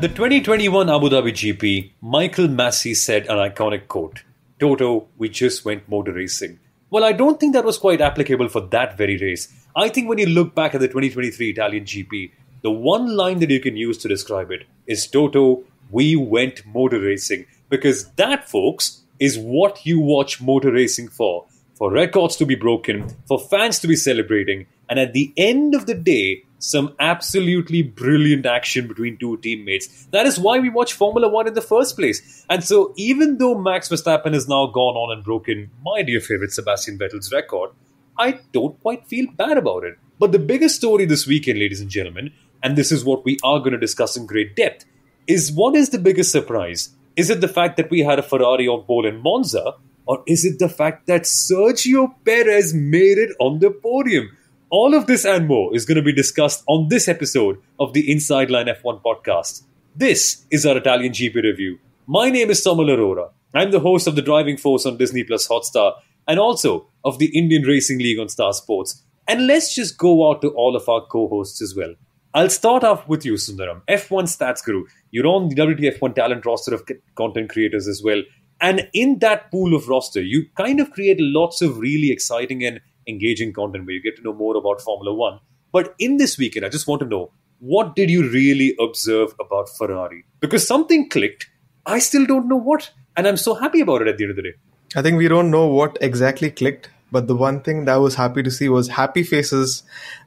The 2021 Abu Dhabi GP, Michael Masi said an iconic quote Toto, we just went motor racing. Well, I don't think that was quite applicable for that very race. I think when you look back at the 2023 Italian GP, the one line that you can use to describe it is Toto, we went motor racing. Because that, folks, is what you watch motor racing for. For records to be broken, for fans to be celebrating, and at the end of the day, some absolutely brilliant action between two teammates. That is why we watch Formula One in the first place. And so, even though Max Verstappen has now gone on and broken my dear favorite Sebastian Vettel's record, I don't quite feel bad about it. But the biggest story this weekend, ladies and gentlemen, and this is what we are going to discuss in great depth, is what is the biggest surprise? Is it the fact that we had a Ferrari on pole in Monza, or is it the fact that Sergio Perez made it on the podium? All of this and more is going to be discussed on this episode of the Inside Line F1 podcast. This is our Italian GP review. My name is Soumil Arora. I'm the host of The Driving Force on Disney Plus Hotstar and also of the Indian Racing League on Star Sports. And let's just go out to all of our co hosts as well. I'll start off with you, Sundaram, F1 Stats Guru. You're on the WTF1 talent roster of content creators as well. And in that pool of roster, you kind of create lots of really exciting and engaging content where you get to know more about Formula One. But in this weekend, I just want to know what did you really observe about Ferrari? Because something clicked. I still don't know what. And I'm so happy about it at the end of the day. I think we don't know what exactly clicked, but the one thing that I was happy to see was happy faces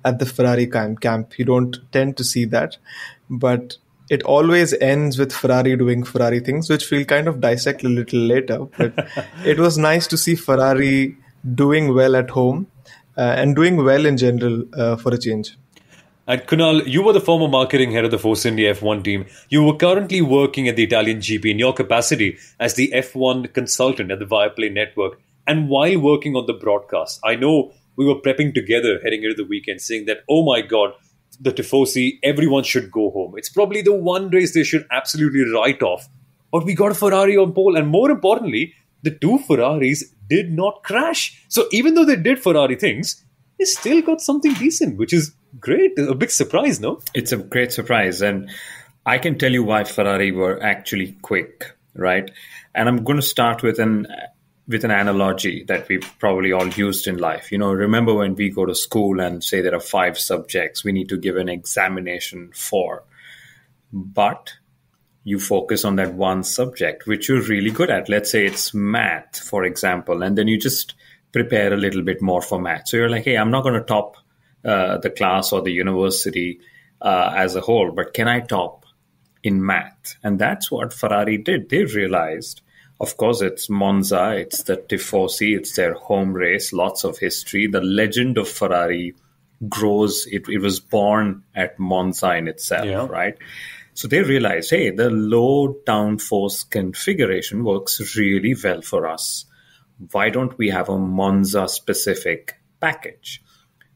at the Ferrari camp. You don't tend to see that, but it always ends with Ferrari doing Ferrari things, which we'll kind of dissect a little later. But it was nice to see Ferrari doing well at home and doing well in general uh, for a change. And Kunal, you were the former marketing head of the Force India F1 team. You were currently working at the Italian GP in your capacity as the F1 consultant at the Viaplay network. And while working on the broadcast, I know we were prepping together heading into the weekend, saying that, oh my God, the Tifosi, everyone should go home. It's probably the one race they should absolutely write off. But we got a Ferrari on pole. And more importantly, the two Ferraris did not crash. So even though they did Ferrari things, they still got something decent, which is great. A big surprise, no? It's a great surprise. And I can tell you why Ferrari were actually quick, right? And I'm going to start with an with an analogy that we've probably all used in life. You know, remember when we go to school and say there are five subjects we need to give an examination for. But you focus on that one subject which you're really good at. Let's say it's math, for example, and then you just prepare a little bit more for math. So you're like, hey, I'm not going to top uh, the class or the university uh, as a whole, but can I top in math? And that's what Ferrari did. They realized, of course, it's Monza, it's the Tifosi, it's their home race, lots of history. The legend of Ferrari grows. It, it was born at Monza in itself, yeah. right? So they realized, hey, the low downforce configuration works really well for us. Why don't we have a Monza specific package?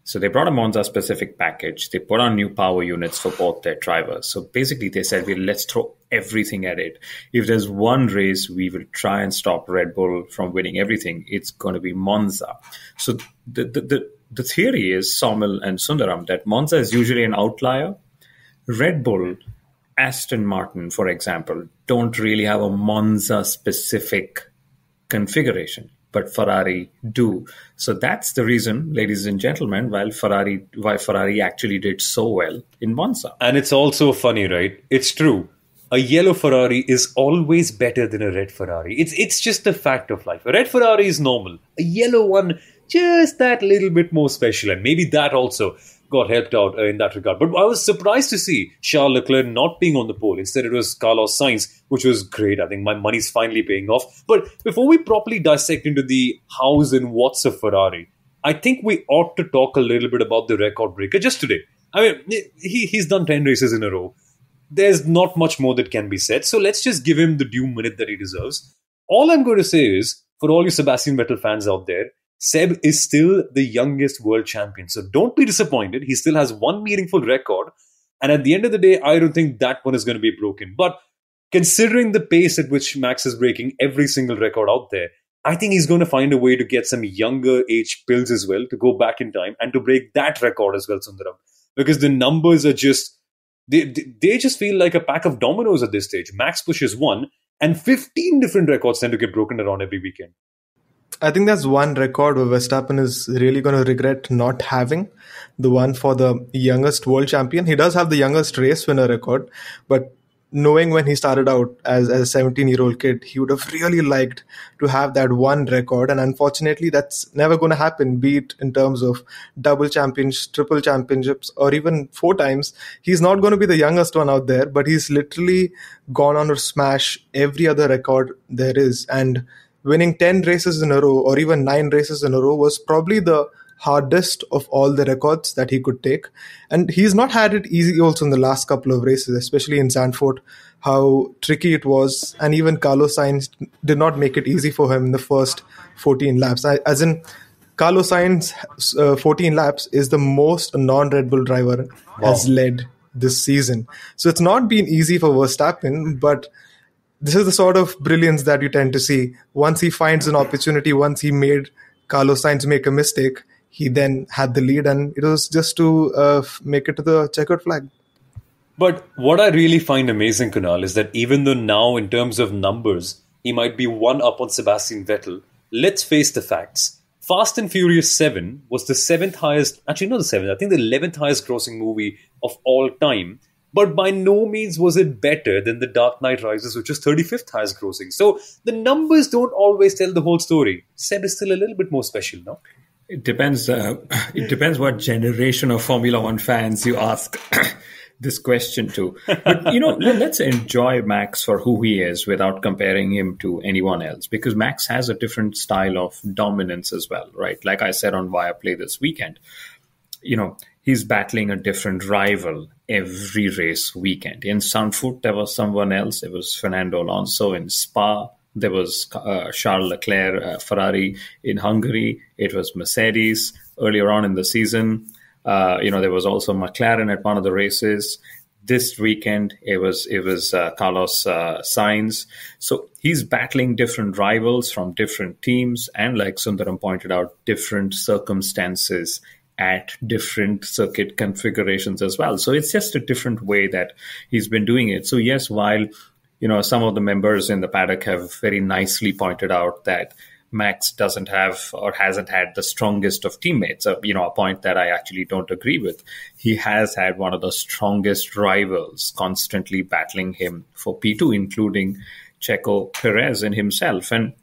So they brought a Monza specific package. They put on new power units for both their drivers. So basically, they said, well, let's throw everything at it. If there's one race we will try and stop Red Bull from winning everything, it's going to be Monza. So the, the, the, the theory is, Soumil and Sundaram, that Monza is usually an outlier. Red Bull Aston Martin, for example, don't really have a Monza specific configuration, but Ferrari do. So that's the reason, ladies and gentlemen, why Ferrari why Ferrari actually did so well in Monza. And it's also funny, right? It's true. A yellow Ferrari is always better than a red Ferrari. It's it's just a fact of life. A red Ferrari is normal. A yellow one just that little bit more special, and maybe that also got helped out uh, in that regard. But I was surprised to see Charles Leclerc not being on the pole. Instead, it was Carlos Sainz, which was great. I think my money's finally paying off. But before we properly dissect into the hows and what's of Ferrari, I think we ought to talk a little bit about the record breaker just today. I mean, he, he's done 10 races in a row. There's not much more that can be said. So let's just give him the due minute that he deserves. All I'm going to say is, for all you Sebastian Vettel fans out there, Seb is still the youngest world champion. So don't be disappointed. He still has one meaningful record. And at the end of the day, I don't think that one is going to be broken. But considering the pace at which Max is breaking every single record out there, I think he's going to find a way to get some younger age pills as well to go back in time and to break that record as well, Sundaram. Because the numbers are just They, they just feel like a pack of dominoes at this stage. Max pushes one, and 15 different records tend to get broken around every weekend. I think that's one record where Verstappen is really going to regret not having the one for the youngest world champion. He does have the youngest race winner record, but knowing when he started out as, as a 17 year old kid, he would have really liked to have that one record. And unfortunately, that's never going to happen, be it in terms of double championships, triple championships, or even four times. He's not going to be the youngest one out there, but he's literally gone on to smash every other record there is. And winning 10 races in a row or even nine races in a row was probably the hardest of all the records that he could take. And he's not had it easy also in the last couple of races, especially in Zandvoort, how tricky it was. And even Carlos Sainz did not make it easy for him in the first 14 laps. As in, Carlos Sainz, uh, 14 laps is the most non Red Bull driver wow. has led this season. So it's not been easy for Verstappen, but this is the sort of brilliance that you tend to see. Once he finds an opportunity, once he made Carlos Sainz make a mistake, he then had the lead, and it was just to uh, make it to the checkered flag. But what I really find amazing, Kunal, is that even though now, in terms of numbers, he might be one up on Sebastian Vettel, let's face the facts. Fast and Furious 7 was the seventh highest, actually, not the seventh, I think the 11th highest grossing movie of all time. But by no means was it better than The Dark Knight Rises, which is 35th highest grossing. So the numbers don't always tell the whole story. Seb is still a little bit more special, no? It depends. Uh, it depends what generation of Formula One fans you ask this question to. But you know, let's enjoy Max for who he is without comparing him to anyone else, because Max has a different style of dominance as well, right? Like I said on Viaplay this weekend, you know, he's battling a different rival every race weekend. In Zandvoort, there was someone else. It was Fernando Alonso in Spa. There was uh, Charles Leclerc, uh, Ferrari in Hungary. It was Mercedes earlier on in the season. Uh, you know, there was also McLaren at one of the races. This weekend, it was it was uh, Carlos uh, Sainz. So he's battling different rivals from different teams, and like Sundaram pointed out, different circumstances at different circuit configurations as well. So it's just a different way that he's been doing it. So yes, while you know, some of the members in the paddock have very nicely pointed out that Max doesn't have or hasn't had the strongest of teammates. Uh, you know, a point that I actually don't agree with. He has had one of the strongest rivals constantly battling him for P2, including Checo Perez and himself. And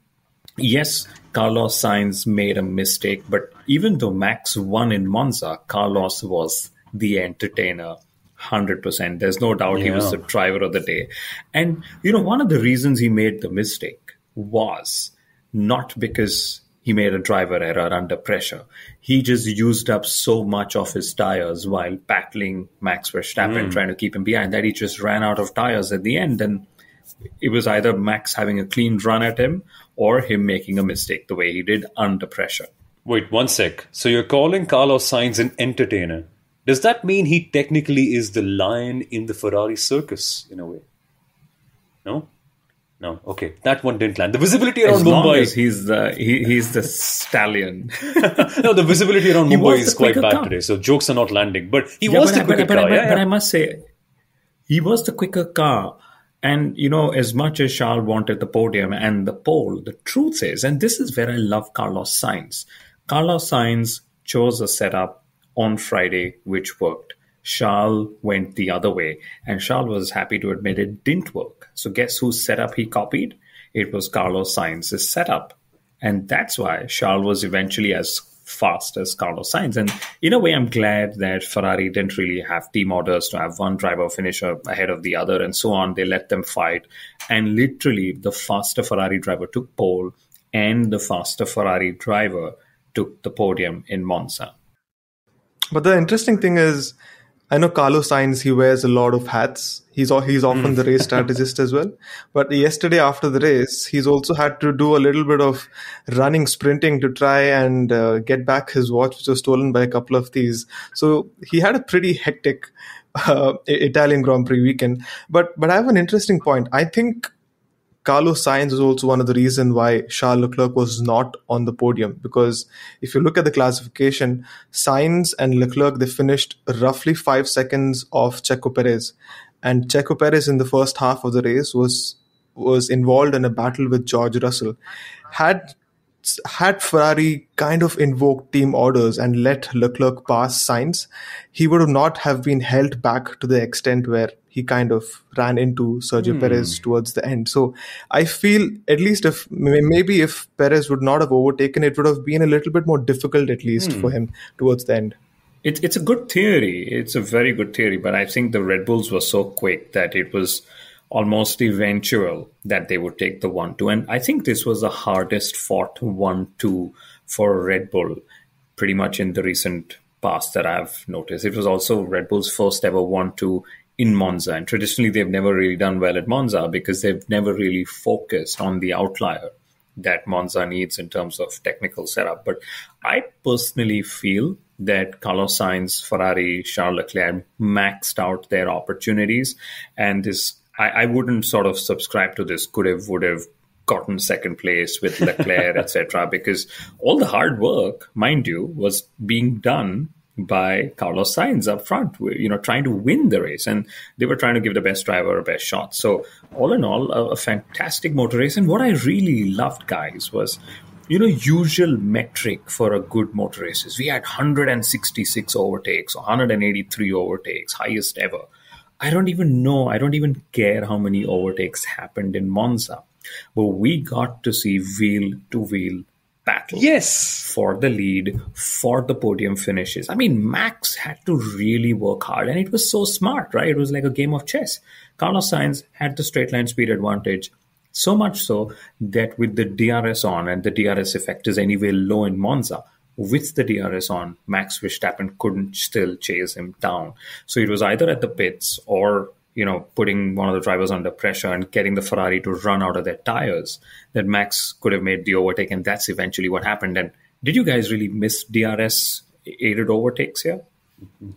yes, Carlos Sainz made a mistake, but even though Max won in Monza, Carlos was the entertainer 100%. There's no doubt yeah. he was the driver of the day. And, you know, one of the reasons he made the mistake was not because he made a driver error under pressure. He just used up so much of his tires while battling Max Verstappen, mm. trying to keep him behind, that he just ran out of tires at the end. And it was either Max having a clean run at him or him making a mistake the way he did under pressure. Wait, one sec. So you're calling Carlos Sainz an entertainer? Does that mean he technically is the lion in the Ferrari circus in a way? No? No, okay, that one didn't land. The visibility around as Mumbai. As he's the he, he's the stallion. no, the visibility around Mumbai is quite bad car. today, so jokes are not landing. But he yeah, was but, the quicker but, car. But, yeah, but I must say, he was the quicker car. And you know, as much as Charles wanted the podium and the pole, the truth is, and this is where I love Carlos Sainz. Carlos Sainz chose a setup on Friday, which worked. Charles went the other way, and Charles was happy to admit it didn't work. So, guess whose setup he copied? It was Carlos Sainz's setup. And that's why Charles was eventually as fast as Carlos Sainz. And in a way, I'm glad that Ferrari didn't really have team orders to have one driver finisher ahead of the other and so on. They let them fight. And literally, the faster Ferrari driver took pole, and the faster Ferrari driver took the podium in Monza. But the interesting thing is, I know Carlos Sainz, he wears a lot of hats. He's he's often the race strategist as well. But yesterday after the race, he's also had to do a little bit of running, sprinting to try and uh, get back his watch, which was stolen by a couple of thieves. So he had a pretty hectic uh, Italian Grand Prix weekend. But but I have an interesting point. I think Carlos Sainz is also one of the reasons why Charles Leclerc was not on the podium because if you look at the classification, Sainz and Leclerc they finished roughly five seconds off Checo Perez, and Checo Perez in the first half of the race was was involved in a battle with George Russell. Had had Ferrari kind of invoked team orders and let Leclerc pass Sainz, he would not have been held back to the extent where he kind of ran into Sergio mm. Perez towards the end. So I feel at least if maybe if Perez would not have overtaken, it would have been a little bit more difficult at least mm. for him towards the end. It, it's a good theory. It's a very good theory, but I think the Red Bulls were so quick that it was almost eventual that they would take the 1 2. And I think this was the hardest fought 1 2 for Red Bull pretty much in the recent past that I've noticed. It was also Red Bull's first ever 1 2 in Monza. And traditionally, they've never really done well at Monza because they've never really focused on the outlier that Monza needs in terms of technical setup. But I personally feel that Carlos Sainz, Ferrari, Charles Leclerc maxed out their opportunities. And this I, I wouldn't sort of subscribe to this could have, would have gotten second place with Leclerc, etc. Because all the hard work, mind you, was being done by Carlos Sainz up front, you know, trying to win the race. And they were trying to give the best driver a best shot. So, all in all, a, a fantastic motor race. And what I really loved, guys, was, you know, usual metric for a good motor race is we had 166 overtakes, 183 overtakes, highest ever. I don't even know, I don't even care how many overtakes happened in Monza, but we got to see wheel to wheel battle. Yes. For the lead, for the podium finishes. I mean, Max had to really work hard, and it was so smart, right? It was like a game of chess. Carlos Sainz had the straight line speed advantage. So much so that with the DRS on, and the DRS effect is anyway low in Monza, with the DRS on, Max Verstappen couldn't still chase him down. So it was either at the pits or you know putting one of the drivers under pressure and getting the Ferrari to run out of their tires that Max could have made the overtake, and that's eventually what happened. And did you guys really miss DRS aided overtakes here?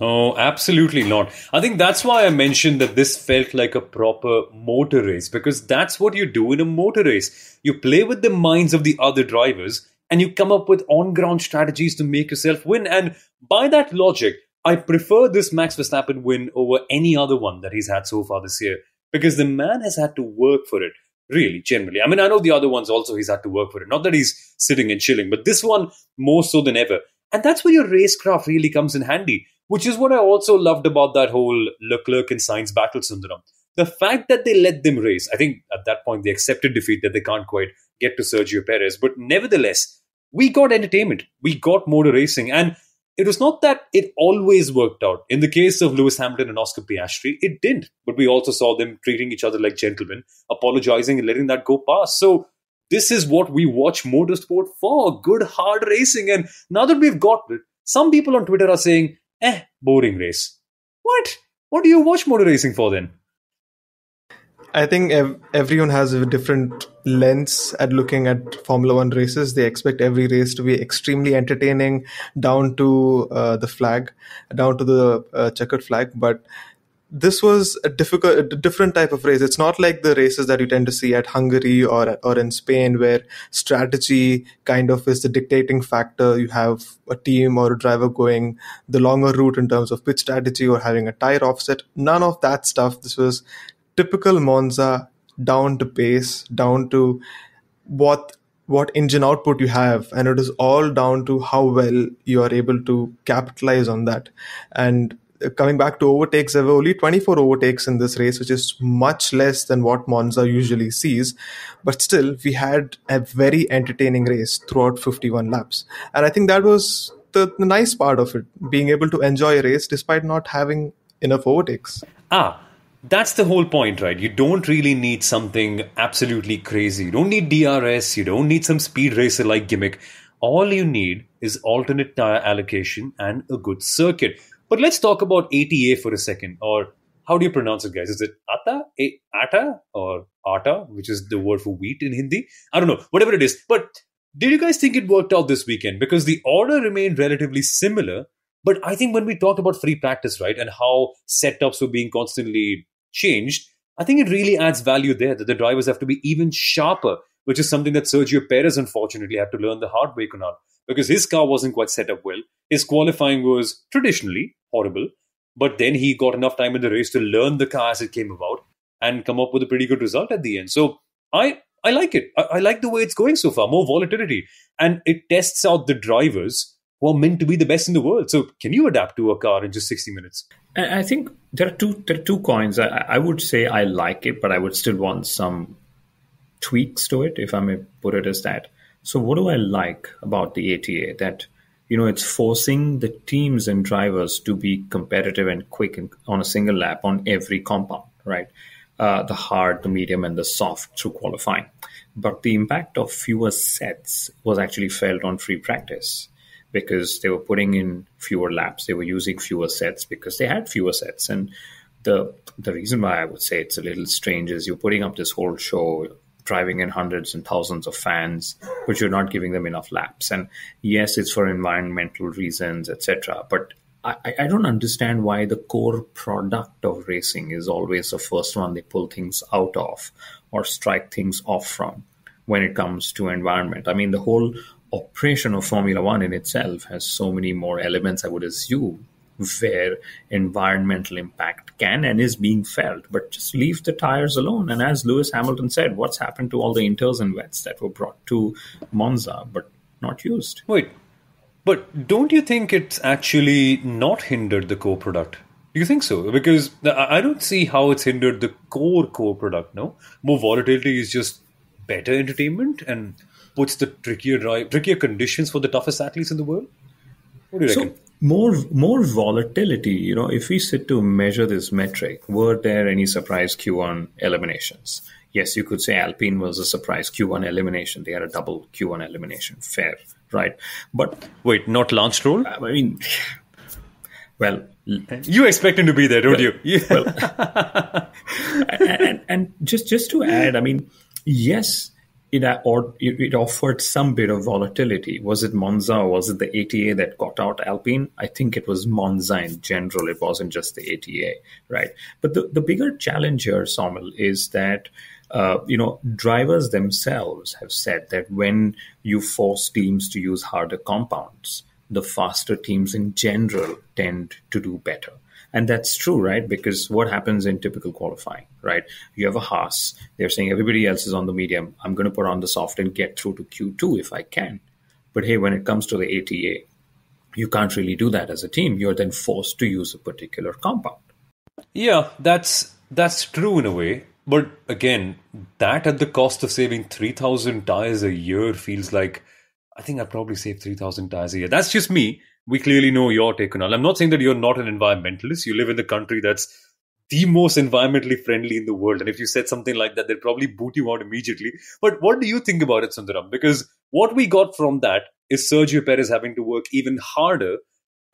No, absolutely not. I think that's why I mentioned that this felt like a proper motor race because that's what you do in a motor race. You play with the minds of the other drivers and you come up with on ground strategies to make yourself win. And by that logic, I prefer this Max Verstappen win over any other one that he's had so far this year because the man has had to work for it, really, generally. I mean, I know the other ones also he's had to work for it. Not that he's sitting and chilling, but this one more so than ever. And that's where your racecraft really comes in handy, which is what I also loved about that whole Leclerc and Sainz battle, Sundaram. The fact that they let them race, I think at that point they accepted defeat that they can't quite get to Sergio Perez. But nevertheless, we got entertainment. We got motor racing. And it was not that it always worked out. In the case of Lewis Hamilton and Oscar Piastri, it didn't. But we also saw them treating each other like gentlemen, apologizing and letting that go past. So this is what we watch motorsport for good, hard racing. And now that we've got it, some people on Twitter are saying, eh, boring race. What? What do you watch motor racing for then? I think ev- everyone has a different lens at looking at Formula One races. They expect every race to be extremely entertaining, down to uh, the flag, down to the uh, checkered flag. But this was a difficult, a different type of race. It's not like the races that you tend to see at Hungary or or in Spain, where strategy kind of is the dictating factor. You have a team or a driver going the longer route in terms of pit strategy or having a tire offset. None of that stuff. This was typical Monza down to pace, down to what what engine output you have, and it is all down to how well you are able to capitalize on that. And coming back to overtakes, there were only 24 overtakes in this race, which is much less than what Monza usually sees. But still, we had a very entertaining race throughout 51 laps. And I think that was the, the nice part of it, being able to enjoy a race despite not having enough overtakes. Ah, that's the whole point, right? You don't really need something absolutely crazy. You don't need DRS. You don't need some speed racer like gimmick. All you need is alternate tire allocation and a good circuit. But let's talk about ATA for a second. Or how do you pronounce it, guys? Is it Ata? A- Ata? Or Ata, which is the word for wheat in Hindi? I don't know. Whatever it is. But did you guys think it worked out this weekend? Because the order remained relatively similar but I think when we talked about free practice, right, and how setups were being constantly changed, I think it really adds value there that the drivers have to be even sharper, which is something that Sergio Perez unfortunately had to learn the hard way, Kunal, because his car wasn't quite set up well. His qualifying was traditionally horrible, but then he got enough time in the race to learn the car as it came about and come up with a pretty good result at the end. So I I like it. I, I like the way it's going so far. More volatility, and it tests out the drivers who are meant to be the best in the world. So can you adapt to a car in just sixty minutes? I think there are two there are two coins. I, I would say I like it, but I would still want some tweaks to it, if I may put it as that. So what do I like about the ATA? That you know it's forcing the teams and drivers to be competitive and quick and on a single lap on every compound, right? Uh, the hard, the medium, and the soft through qualifying. But the impact of fewer sets was actually felt on free practice because they were putting in fewer laps, they were using fewer sets because they had fewer sets. And the the reason why I would say it's a little strange is you're putting up this whole show, driving in hundreds and thousands of fans, but you're not giving them enough laps. And yes, it's for environmental reasons, etc. But I, I don't understand why the core product of racing is always the first one they pull things out of or strike things off from when it comes to environment. I mean, the whole operation of Formula One in itself has so many more elements, I would assume, where environmental impact can and is being felt, but just leave the tires alone. And as Lewis Hamilton said, what's happened to all the inters and wets that were brought to Monza but not used? Wait, but don't you think it's actually not hindered the core product? Do you think so? Because I don't see how it's hindered the core core product. No, more volatility is just better entertainment and puts the trickier drive, trickier conditions for the toughest athletes in the world. What do you so, reckon? More more volatility. You know, if we sit to measure this metric, were there any surprise Q1 eliminations? Yes, you could say Alpine was a surprise Q1 elimination. They had a double Q1 elimination. Fair right? But wait, not Lance Stroll? I mean, well, you expect him to be there, don't well, you? well, and, and just just to add, I mean, yes, it, or it offered some bit of volatility. Was it Monza or was it the ATA that got out Alpine? I think it was Monza in general. It wasn't just the ATA, right? But the, the bigger challenge here, Soumil, is that uh, you know, drivers themselves have said that when you force teams to use harder compounds, the faster teams in general tend to do better. And that's true, right? Because what happens in typical qualifying, right? You have a Haas, they're saying everybody else is on the medium. I'm going to put on the soft and get through to Q2 if I can. But hey, when it comes to the ATA, you can't really do that as a team. You're then forced to use a particular compound. Yeah, that's that's true in a way. But again, that at the cost of saving 3,000 tires a year feels like I think I probably saved 3,000 tires a year. That's just me. We clearly know your take on. I'm not saying that you're not an environmentalist. You live in the country that's the most environmentally friendly in the world. And if you said something like that, they'd probably boot you out immediately. But what do you think about it, Sundaram? Because what we got from that is Sergio Perez having to work even harder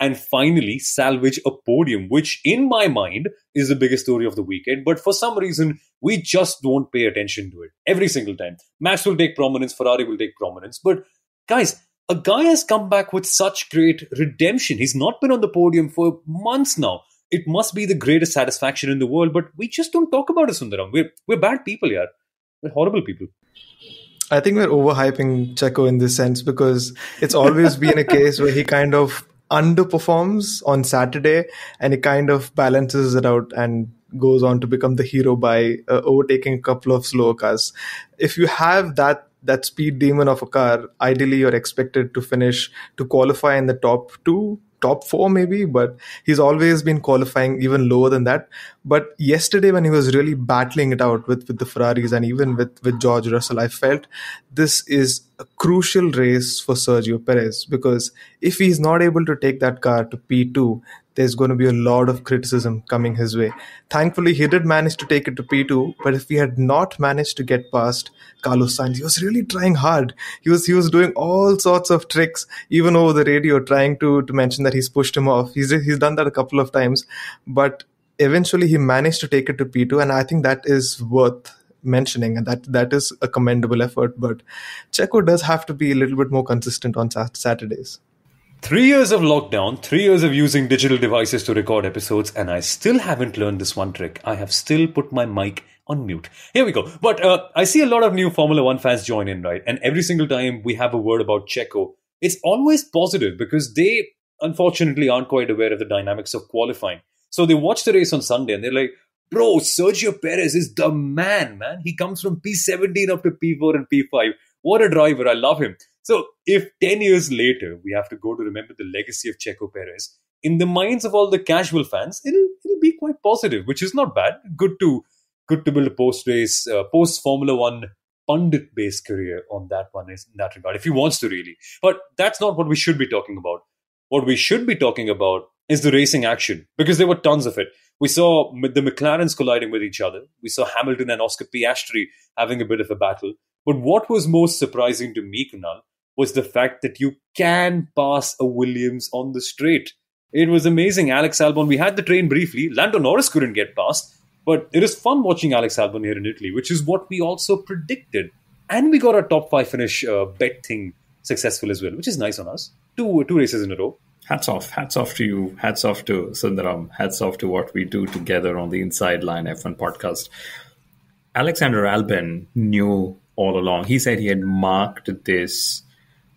and finally salvage a podium, which in my mind is the biggest story of the weekend. But for some reason, we just don't pay attention to it every single time. Max will take prominence, Ferrari will take prominence. But guys, a guy has come back with such great redemption. He's not been on the podium for months now. It must be the greatest satisfaction in the world, but we just don't talk about it, Sundaram. We're, we're bad people, yeah. We're horrible people. I think we're overhyping Checo in this sense because it's always been a case where he kind of underperforms on Saturday and he kind of balances it out and goes on to become the hero by uh, overtaking a couple of slower cars. If you have that that speed demon of a car, ideally you're expected to finish to qualify in the top two top four maybe, but he's always been qualifying even lower than that. But yesterday, when he was really battling it out with, with the Ferraris and even with, with George Russell, I felt this is a crucial race for Sergio Perez because if he's not able to take that car to P2, there's going to be a lot of criticism coming his way. Thankfully, he did manage to take it to P2, but if he had not managed to get past Carlos Sainz, he was really trying hard. He was he was doing all sorts of tricks, even over the radio, trying to to mention that he's pushed him off. He's he's done that a couple of times, but eventually he managed to take it to P2, and I think that is worth mentioning and that that is a commendable effort but checo does have to be a little bit more consistent on saturdays Three years of lockdown, three years of using digital devices to record episodes, and I still haven't learned this one trick. I have still put my mic on mute. Here we go. But uh, I see a lot of new Formula One fans join in, right? And every single time we have a word about Checo, it's always positive because they unfortunately aren't quite aware of the dynamics of qualifying. So they watch the race on Sunday and they're like, bro, Sergio Perez is the man, man. He comes from P17 up to P4 and P5. What a driver. I love him. So if 10 years later we have to go to remember the legacy of Checo Perez, in the minds of all the casual fans, it'll, it'll be quite positive, which is not bad. Good to good to build a post race, uh, post Formula One pundit based career on that one is in that regard, if he wants to really. But that's not what we should be talking about. What we should be talking about is the racing action because there were tons of it. We saw the McLarens colliding with each other. We saw Hamilton and Oscar Piastri having a bit of a battle. But what was most surprising to me, Kunal, was the fact that you can pass a Williams on the straight. It was amazing. Alex Albon, we had the train briefly. Lando Norris couldn't get past, but it is fun watching Alex Albon here in Italy, which is what we also predicted. And we got our top five finish uh, bet thing successful as well, which is nice on us. Two two races in a row. Hats off, hats off to you, hats off to Sundaram, hats off to what we do together on the Inside Line F1 podcast. Alexander Albon knew all along. He said he had marked this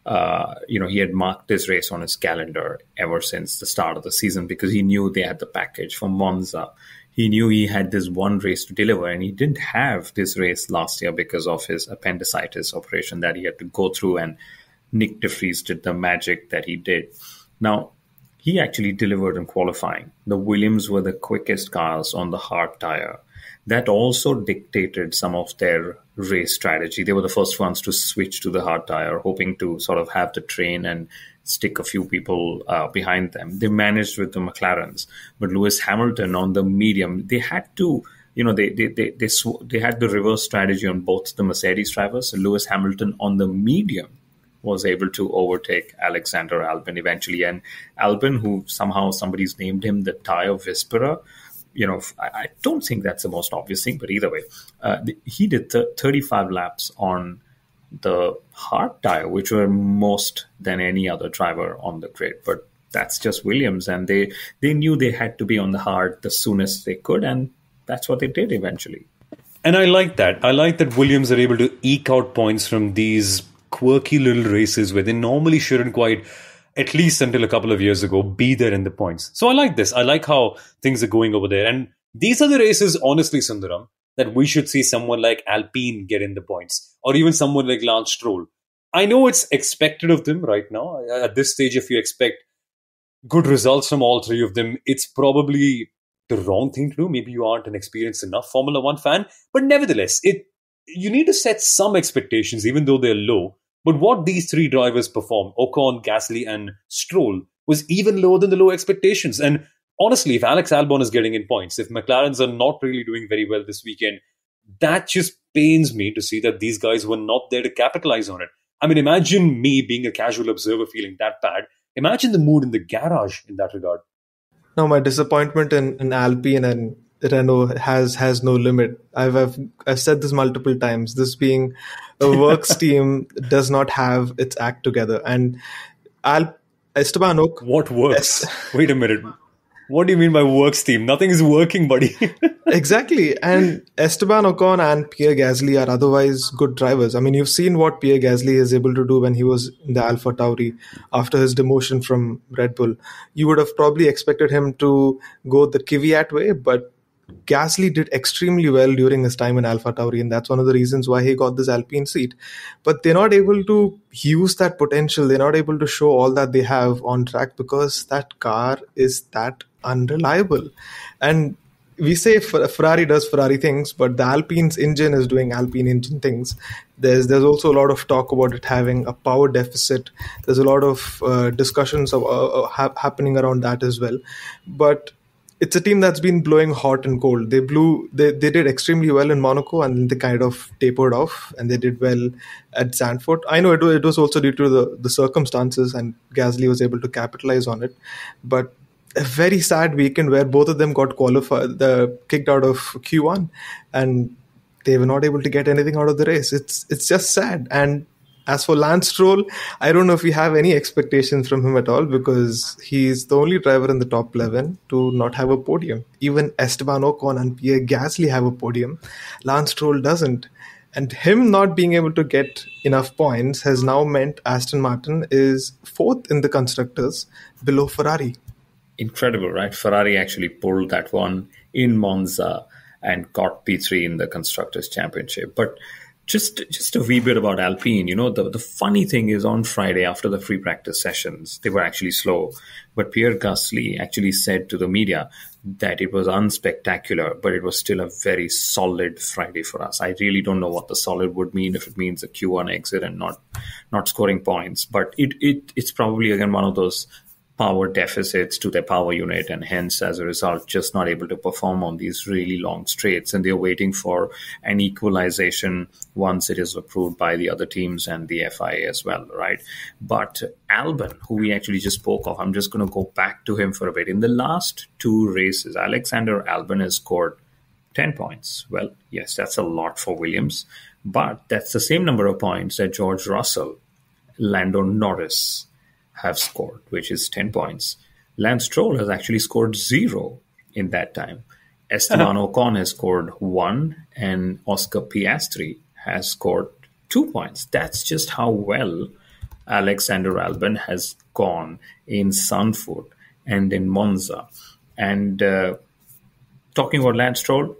uh, you know, he had marked this race on his calendar ever since the start of the season because he knew they had the package from Monza. He knew he had this one race to deliver, and he didn't have this race last year because of his appendicitis operation that he had to go through. And Nyck de Vries did the magic that he did. Now, he actually delivered in qualifying. The Williams were the quickest cars on the hard tire that also dictated some of their race strategy. They were the first ones to switch to the hard tire, hoping to sort of have the train and stick a few people uh, behind them. They managed with the McLarens, but Lewis Hamilton on the medium, they had to. You know, they they they they, sw- they had the reverse strategy on both the Mercedes drivers. Lewis Hamilton on the medium was able to overtake Alexander Albon eventually, and Albon, who somehow somebody's named him the tire whisperer, you know, I, don't think that's the most obvious thing, but either way, uh, he did th- 35 laps on the hard tire, which were most than any other driver on the grid. But that's just Williams, and they they knew they had to be on the hard the soonest they could, and that's what they did eventually. And I like that. I like that Williams are able to eke out points from these quirky little races where they normally shouldn't quite at least until a couple of years ago, be there in the points. So I like this. I like how things are going over there. And these are the races, honestly, Sundaram, that we should see someone like Alpine get in the points, or even someone like Lance Stroll. I know it's expected of them right now. At this stage, if you expect good results from all three of them, it's probably the wrong thing to do. Maybe you aren't an experienced enough Formula One fan, but nevertheless, it you need to set some expectations, even though they're low, but what these three drivers performed, Ocon, Gasly, and Stroll, was even lower than the low expectations. And honestly, if Alex Albon is getting in points, if McLarens are not really doing very well this weekend, that just pains me to see that these guys were not there to capitalize on it. I mean, imagine me being a casual observer feeling that bad. Imagine the mood in the garage in that regard. No, my disappointment in, in Alpine and Renault has has no limit. I've, I've I've said this multiple times. This being a works team does not have its act together, and Al Esteban Ocon. What works? Wait a minute. What do you mean by works team? Nothing is working, buddy. exactly. And Esteban Ocon and Pierre Gasly are otherwise good drivers. I mean, you've seen what Pierre Gasly is able to do when he was in the Alpha Tauri after his demotion from Red Bull. You would have probably expected him to go the Kvyat way, but Gasly did extremely well during his time in Alpha Tauri, and that's one of the reasons why he got this Alpine seat. But they're not able to use that potential. They're not able to show all that they have on track because that car is that unreliable. And we say Ferrari does Ferrari things, but the Alpine's engine is doing Alpine engine things. There's there's also a lot of talk about it having a power deficit. There's a lot of uh, discussions of, uh, uh ha- happening around that as well. But it's a team that's been blowing hot and cold. They blew, they, they did extremely well in Monaco, and they kind of tapered off, and they did well at Zandvoort. I know it, it was also due to the, the circumstances, and Gasly was able to capitalize on it. But a very sad weekend where both of them got qualified, the kicked out of Q1, and they were not able to get anything out of the race. It's it's just sad, and As for Lance Stroll, I don't know if we have any expectations from him at all because he's the only driver in the top 11 to not have a podium. Even Esteban Ocon and Pierre Gasly have a podium. Lance Stroll doesn't. And him not being able to get enough points has now meant Aston Martin is fourth in the constructors below Ferrari. Incredible, right? Ferrari actually pulled that one in Monza and got P3 in the Constructors' Championship. But just just a wee bit about Alpine. You know, the, the funny thing is on Friday after the free practice sessions, they were actually slow. But Pierre Gasly actually said to the media that it was unspectacular, but it was still a very solid Friday for us. I really don't know what the solid would mean if it means a Q1 exit and not not scoring points. But it, it it's probably again one of those power deficits to their power unit and hence as a result just not able to perform on these really long straights. And they're waiting for an equalization once it is approved by the other teams and the FIA as well right? But Albon who we actually just spoke of I'm just going to go back to him for a bit. In the last two races Alexander Albon has scored 10 points. Well yes that's a lot for Williams but that's the same number of points that George Russell Lando Norris have scored, which is 10 points. Lance Stroll has actually scored zero in that time. Esteban Ocon has scored one, and Oscar Piastri has scored two points. That's just how well Alexander Albon has gone in Zandvoort and in Monza. And uh, talking about Lance Stroll,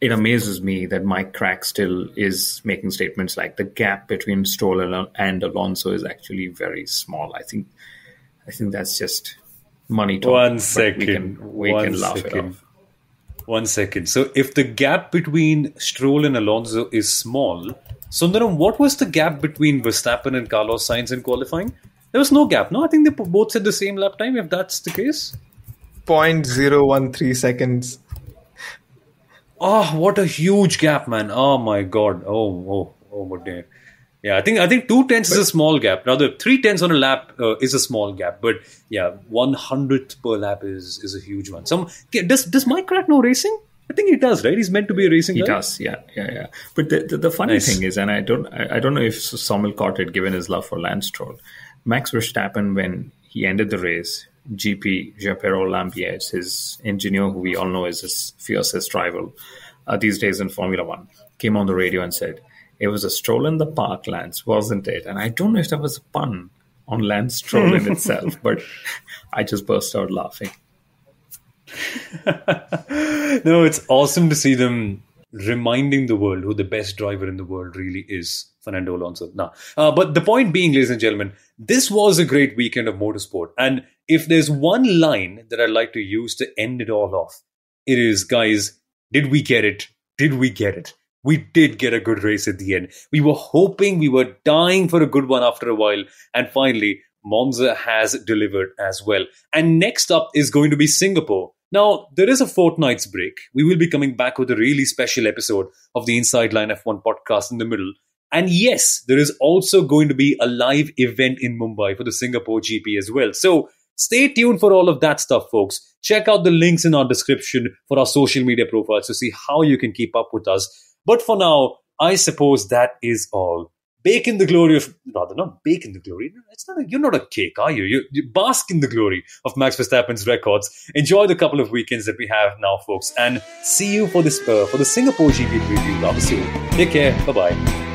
it amazes me that Mike Krack still is making statements like the gap between Stroll and Alonso is actually very small. I think, I think that's just money talk. One second, we can, we One can laugh second. it off. One second. So, if the gap between Stroll and Alonso is small, Sundaram, what was the gap between Verstappen and Carlos Sainz in qualifying? There was no gap. No, I think they both said the same lap time. If that's the case, 0.013 seconds. Oh, what a huge gap, man! Oh my god! Oh, oh, oh, my dear. Yeah, I think I think two tenths is a small gap. Now the three tenths on a lap uh, is a small gap, but yeah, one hundredth per lap is is a huge one. Some does does Mike Krack know racing? I think he does, right? He's meant to be a racing He guy. does, yeah, yeah, yeah. But the, the, the funny Nice. thing is, and I don't, I, I don't know if Soumil caught it given his love for Lance Stroll. Max Verstappen, when he ended the race, GP Gianpiero Lambiase, his engineer, who we all know is his fiercest rival uh, these days in Formula One, came on the radio and said, "It was a stroll in the park, Lance, wasn't it?" And I don't know if that was a pun on Lance Stroll in itself, but I just burst out laughing. no, it's awesome to see them reminding the world who the best driver in the world really is, Fernando Alonso. Nah. Uh, but the point being, ladies and gentlemen, this was a great weekend of motorsport. And if there's one line that I'd like to use to end it all off, it is, guys, did we get it? Did we get it? We did get a good race at the end. We were hoping, we were dying for a good one after a while. And finally, Monza has delivered as well. And next up is going to be Singapore. Now, there is a fortnight's break. We will be coming back with a really special episode of the Inside Line F1 podcast in the middle. And yes, there is also going to be a live event in Mumbai for the Singapore GP as well. So stay tuned for all of that stuff, folks. Check out the links in our description for our social media profiles to see how you can keep up with us. But for now, I suppose that is all. Bake in the glory of, rather not bake in the glory. It's not. A, you're not a cake, are you? you? You bask in the glory of Max Verstappen's records. Enjoy the couple of weekends that we have now, folks, and see you for this uh, for the Singapore GP preview rather soon. Take care. Bye bye.